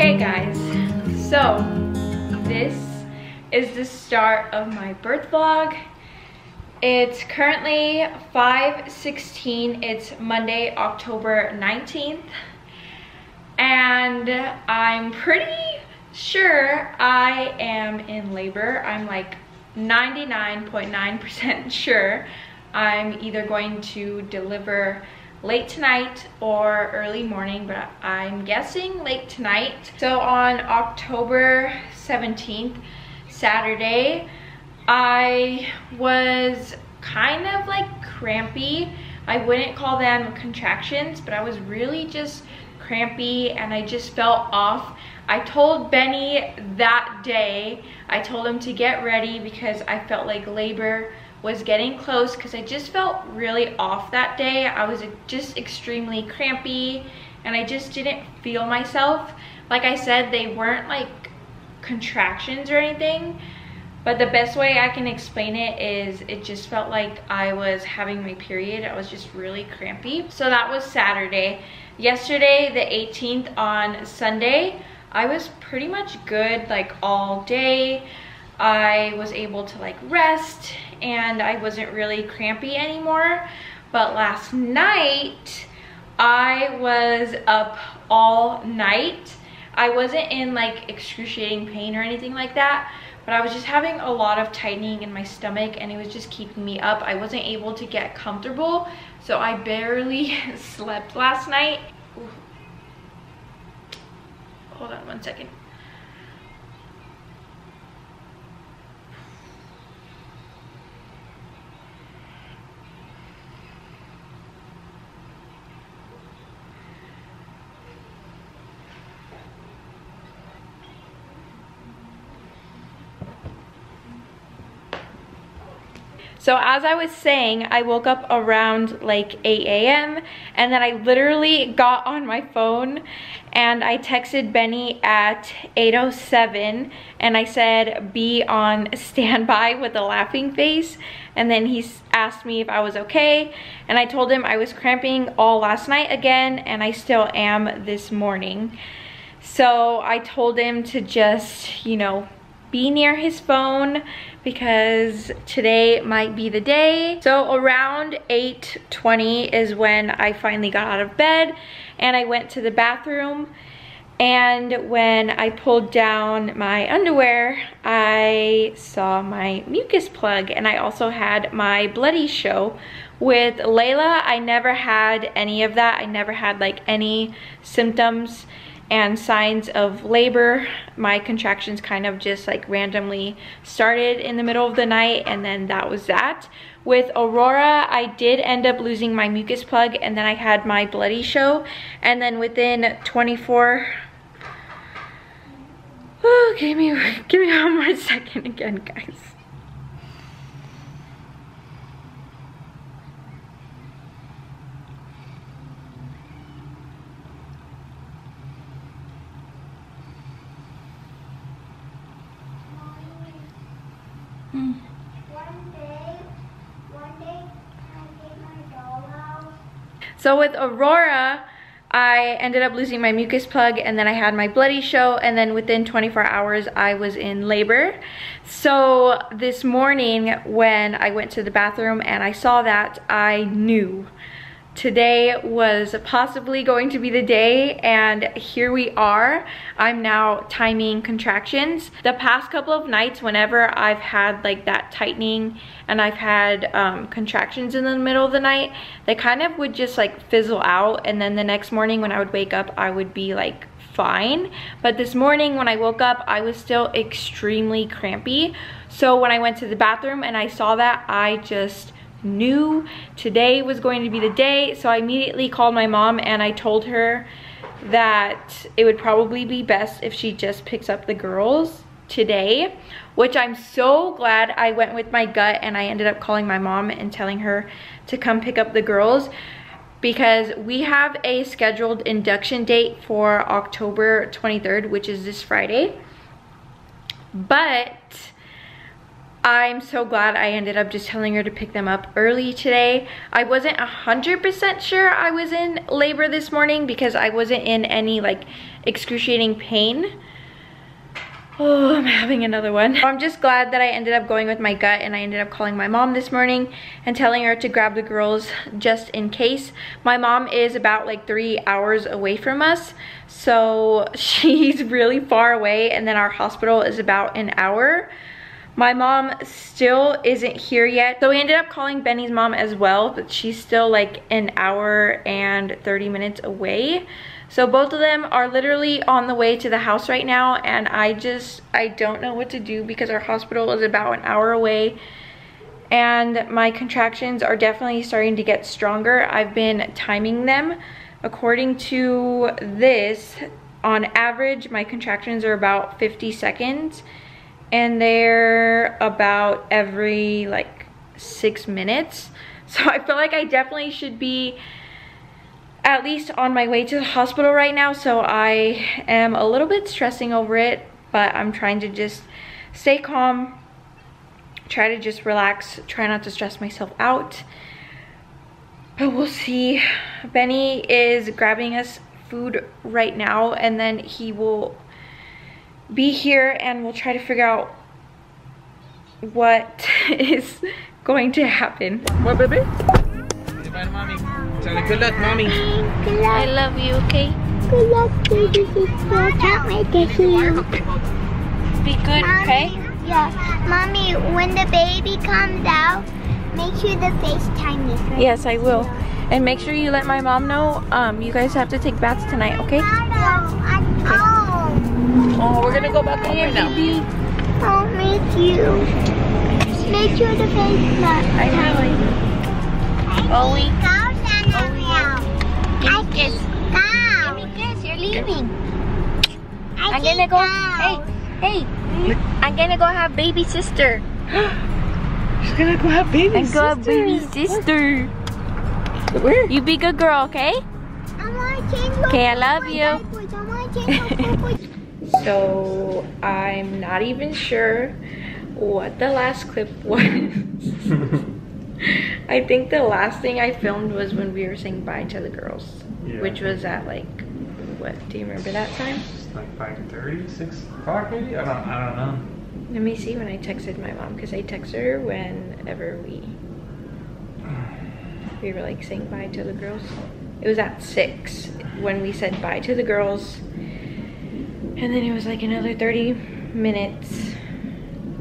Okay guys, so this is the start of my birth vlog. It's currently 5.16, it's Monday, October 19th. And I'm pretty sure I am in labor. I'm like 99.9% .9 sure I'm either going to deliver late tonight or early morning, but I'm guessing late tonight. So on October 17th, Saturday, I was kind of like crampy. I wouldn't call them contractions, but I was really just crampy and I just felt off. I told Benny that day, I told him to get ready because I felt like labor was getting close because I just felt really off that day. I was just extremely crampy and I just didn't feel myself. Like I said, they weren't like contractions or anything, but the best way I can explain it is it just felt like I was having my period. I was just really crampy. So that was Saturday. Yesterday, the 18th on Sunday, I was pretty much good like all day. I was able to like rest and I wasn't really crampy anymore. But last night, I was up all night. I wasn't in like excruciating pain or anything like that, but I was just having a lot of tightening in my stomach and it was just keeping me up. I wasn't able to get comfortable, so I barely slept last night. Ooh. Hold on one second. So as I was saying, I woke up around like 8 a.m. and then I literally got on my phone and I texted Benny at 8.07 and I said be on standby with a laughing face and then he asked me if I was okay and I told him I was cramping all last night again and I still am this morning. So I told him to just, you know, be near his phone because today might be the day. So around 8.20 is when I finally got out of bed and I went to the bathroom and when I pulled down my underwear, I saw my mucus plug and I also had my bloody show with Layla. I never had any of that. I never had like any symptoms and signs of labor. My contractions kind of just like randomly started in the middle of the night and then that was that. With Aurora, I did end up losing my mucus plug and then I had my bloody show and then within 24 Oh, give me, give me one more second again, guys. Hmm. So with Aurora, I ended up losing my mucus plug and then I had my bloody show and then within 24 hours I was in labor. So this morning when I went to the bathroom and I saw that, I knew today was possibly going to be the day and here we are. I'm now timing contractions. The past couple of nights whenever i've had like that tightening and i've had um, contractions in the middle of the night they kind of would just like fizzle out and then the next morning when i would wake up i would be like fine. But this morning when i woke up i was still extremely crampy. So when i went to the bathroom and i saw that i just knew today was going to be the day. So I immediately called my mom and I told her that it would probably be best if she just picks up the girls today which I'm so glad I went with my gut and I ended up calling my mom and telling her to come pick up the girls because we have a scheduled induction date for October 23rd which is this Friday but I'm so glad I ended up just telling her to pick them up early today. I wasn't 100% sure I was in labor this morning because I wasn't in any like excruciating pain. Oh, I'm having another one. I'm just glad that I ended up going with my gut and I ended up calling my mom this morning and telling her to grab the girls just in case. My mom is about like three hours away from us. So she's really far away and then our hospital is about an hour. My mom still isn't here yet. So we ended up calling Benny's mom as well, but she's still like an hour and 30 minutes away. So both of them are literally on the way to the house right now and I just, I don't know what to do because our hospital is about an hour away and my contractions are definitely starting to get stronger. I've been timing them. According to this, on average, my contractions are about 50 seconds and they're about every like six minutes. So I feel like I definitely should be at least on my way to the hospital right now. So I am a little bit stressing over it, but I'm trying to just stay calm, try to just relax, try not to stress myself out. But we'll see. Benny is grabbing us food right now and then he will be here and we'll try to figure out what is going to happen. What, baby? Tell her good luck, mommy. Good luck. I love you, okay? Good luck, baby sister. Can't wait to see you. Be good, okay? Yeah. Mommy, when the baby comes out, make sure to FaceTime me. First. Yes, I will. And make sure you let my mom know um, you guys have to take baths tonight, okay? No, I, oh. We're gonna go back home right now. Oh, me too. Make sure to FaceTime. I have Ollie. Go, Santa. Give me kiss. Go. Give me kiss. You're leaving. I I'm gonna can't go. Hey, hey. I'm gonna go have baby sister. She's gonna go have baby And go have baby sister. Where? You be good girl, okay? I wanna change my Okay, I love you. diapers. I wanna change my diapers. So I'm not even sure what the last clip was. I think the last thing I filmed was when we were saying bye to the girls, Yeah. which was at like, what, do you remember that time? It's like 5.30, 6 o'clock maybe? I don't, I don't know. Let me see when I texted my mom, because I texted her whenever we, we were like saying bye to the girls. It was at six when we said bye to the girls. And then it was like another 30 minutes.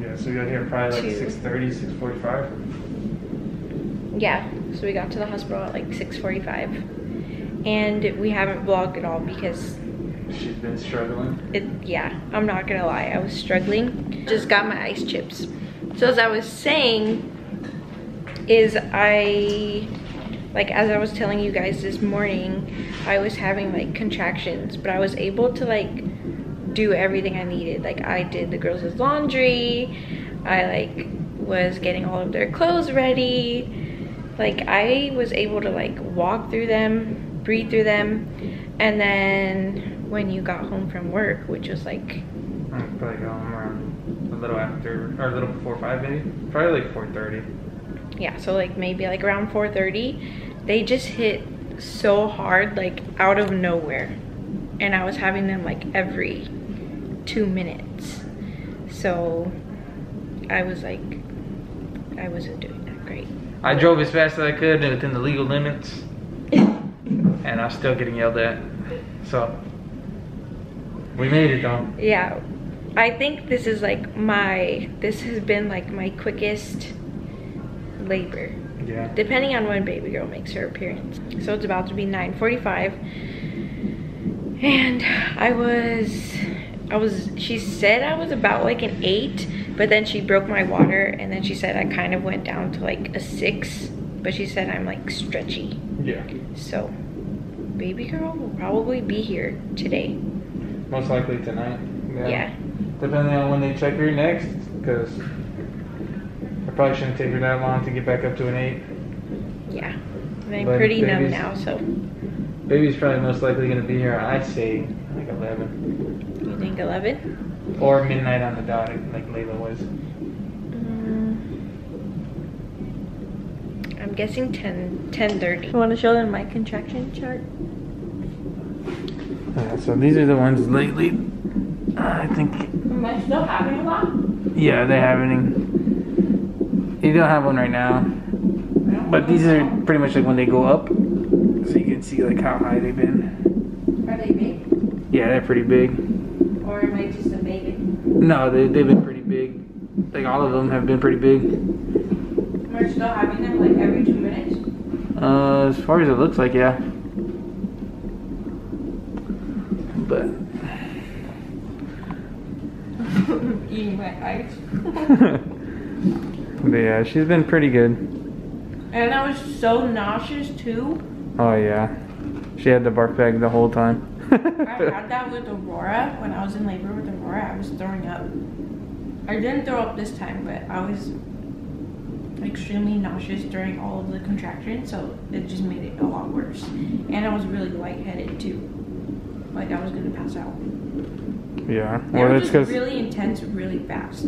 Yeah, so we got here probably like Two. 6.30, 6.45. Yeah, so we got to the hospital at like 6.45. And we haven't vlogged at all because She's been struggling. it yeah i'm not gonna lie i was struggling just got my ice chips so as i was saying is i like as i was telling you guys this morning i was having like contractions but i was able to like do everything i needed. Like i did the girls' laundry. I like was getting all of their clothes ready. Like i was able to like walk through them breathe through them. And then when you got home from work which was like probably got home around a little after, or a little before 5 maybe? Probably like 4.30. yeah so like maybe like around 4:30, they just hit so hard like out of nowhere. And i was having them like every two minutes so i was like i wasn't doing that great I drove as fast as I could within the legal limits, and I'm still getting yelled at. So we made it though. yeah i think this is like my this has been like my quickest labor Yeah. depending on when baby girl makes her appearance so it's about to be 9:45, and i was i was she said i was about like an eight but then she broke my water and then she said i kind of went down to like a six but she said i'm like stretchy Yeah. so baby girl will probably be here today Most likely tonight. yeah, yeah. Depending on when they check her next, because I probably shouldn't take her that long to get back up to an eight. yeah, And i'm But pretty numb now so Baby's probably most likely gonna be here. I'd say like 11 you think 11 or midnight on the dot, like Layla was. Mm, I'm guessing 10, 10.30. You want to show them my contraction chart? Yeah, so these are the ones lately. I think Am I still having a lot? Yeah, they're having. You don't have one right now, but these are pretty much like when they go up, so you can see like how high they've been. Are they big? Yeah, they're pretty big. Or am I just a baby? No, they they've been pretty big. Like all of them have been pretty big. We're still having them like every two minutes? Uh, as far as it looks like, yeah. But Eating my ice. but yeah, she's been pretty good. And I was so nauseous too. Oh yeah, she had the barf bag the whole time. I had that with Aurora when I was in labor with Aurora. I was throwing up. I didn't throw up this time, but I was extremely nauseous during all of the contractions, so it just made it a lot worse. And I was really lightheaded too. Like I was gonna pass out. yeah, They well just because really intense, really fast.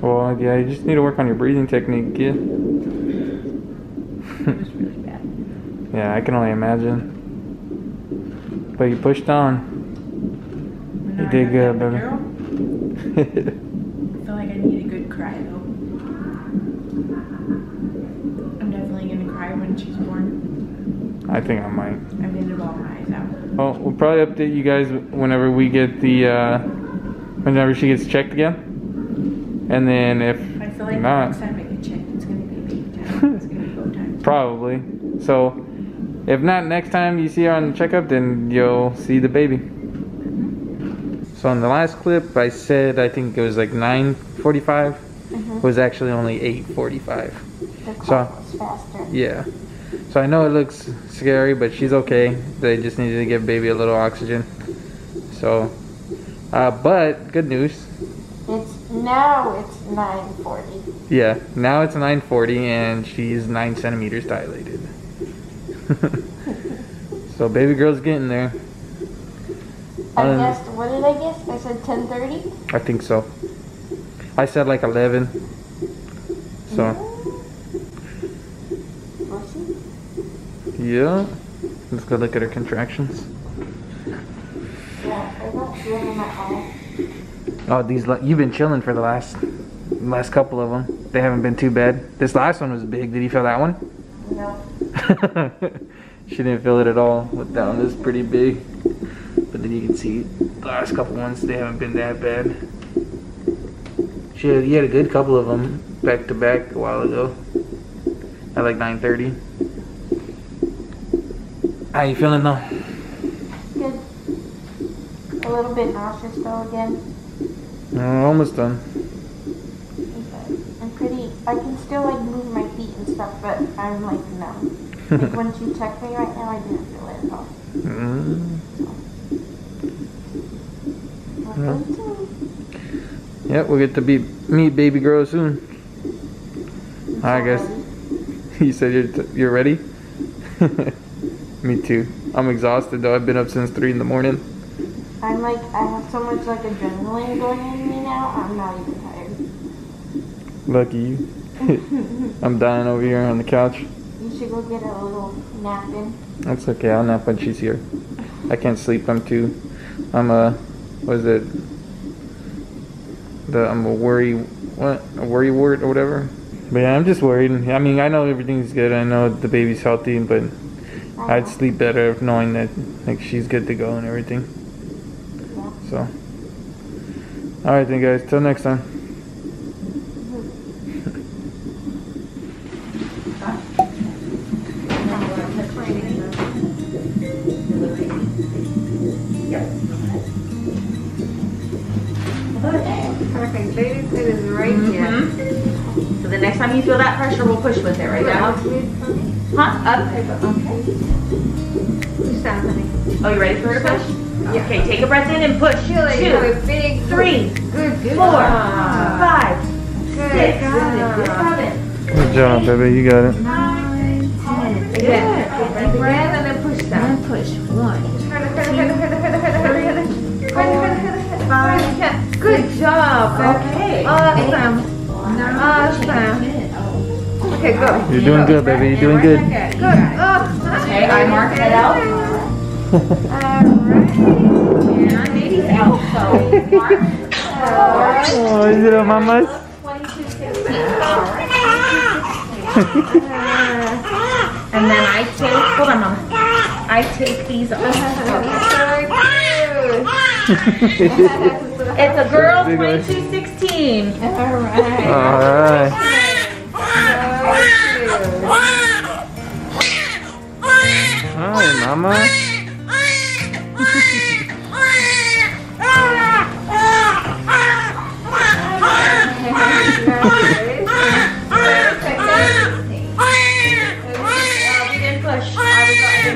well yeah, you just need to work on your breathing technique, kid. It was really bad. yeah, I can only imagine. But you pushed on. You did good, baby. I feel like I need a good cry though. I'm definitely gonna cry when she's born. I think I might. I'm gonna bawl my eyes out. Well, we'll probably update you guys whenever we get the, uh, whenever she gets checked again. And then if I feel like not, next time I get checked, it's gonna be baby time. It's gonna be go time. probably. So, if not next time you see her on the checkup, then you'll see the baby. So in the last clip, I said I think it was like 9:45. It was actually only 8:45. The So- was faster. Yeah. So I know it looks scary, but she's okay. They just needed to give baby a little oxygen. So, uh, but good news. It's now it's 9:40. Yeah, now it's 9:40 and she's nine centimeters dilated. so baby girl's getting there. I Um, guessed. What did I guess? I said 10:30. I think so. I said like 11. So yeah, let's go look at her contractions. Yeah, I don't feel at all. Oh, these you've been chilling for the last last couple of them. They haven't been too bad. This last one was big. Did you feel that one? No. she didn't feel it at all. But that one is pretty big. But then you can see the last couple ones. They haven't been that bad. She had, you had a good couple of them back to back a while ago. At like 9:30. How you feeling though? Good. A little bit nauseous though again. Uh, almost done. But I'm pretty. I can still like move my feet and stuff, but I'm like numb. Like when she checked me right now, I didn't feel it at all. Mm. Hopefully soon. Yep, we'll get to be meet baby girl soon. I guess. ready. You said you're t- you're ready. Me too. I'm exhausted though. I've been up since three in the morning. I'm like, I have so much like adrenaline going in me now. I'm not even tired. Lucky you. I'm dying over here on the couch. Should go get a little nap in. That's okay. I'll nap when she's here. I can't sleep. I'm too. I'm a. What is it? The I'm a worry. What a worry wart or whatever. But yeah, I'm just worried. I mean, I know everything's good. I know the baby's healthy, but I'd uh-huh. sleep better knowing that like she's good to go and everything. Yeah. So. All right then, guys. Till next time. Right down. Huh? Up. Okay. Push down. Oh, you ready for her to push? Okay, take a breath in and push. Feel. Two, You're a big. three, Good. Good. four, job. five, Good. six, job. seven, Good job, baby. You got it. Nine, ten. Good. Take a breath and then push down. And push. One. Five. Good job. Okay. Awesome. Awesome. Okay, go. You're doing good, baby. You're doing good. Good. Oh, Okay, I mark it out. Yeah, baby's out, so. oh, is it a mama's? And then I take, hold on, mama. I take these off. It's a girl, 2216. Alright. Alright. Hi, mama. Uh, we didn't push. I was I didn't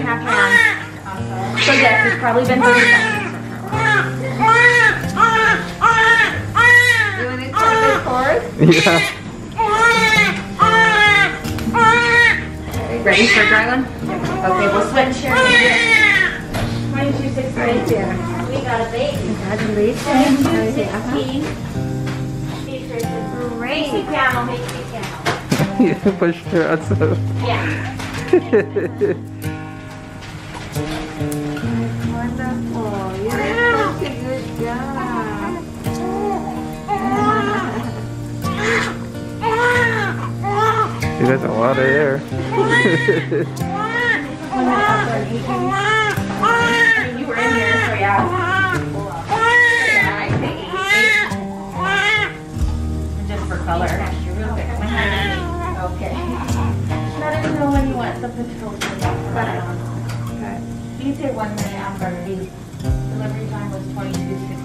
have hands. So yes, it's probably been 30 seconds. You want to check the cord? Yeah. Ready for dry one? Okay, we'll switch here. 2216. We got a baby. Congratulations. 2216. Great. piano, make me piano. you pushed her out so. Yeah. Got a lot of air. You were in here, so yeah. Yeah, I think eight. Just for color. Okay. Let us know when you want the patrol Okay. You say one minute, I'm gonna delivery time was twenty-two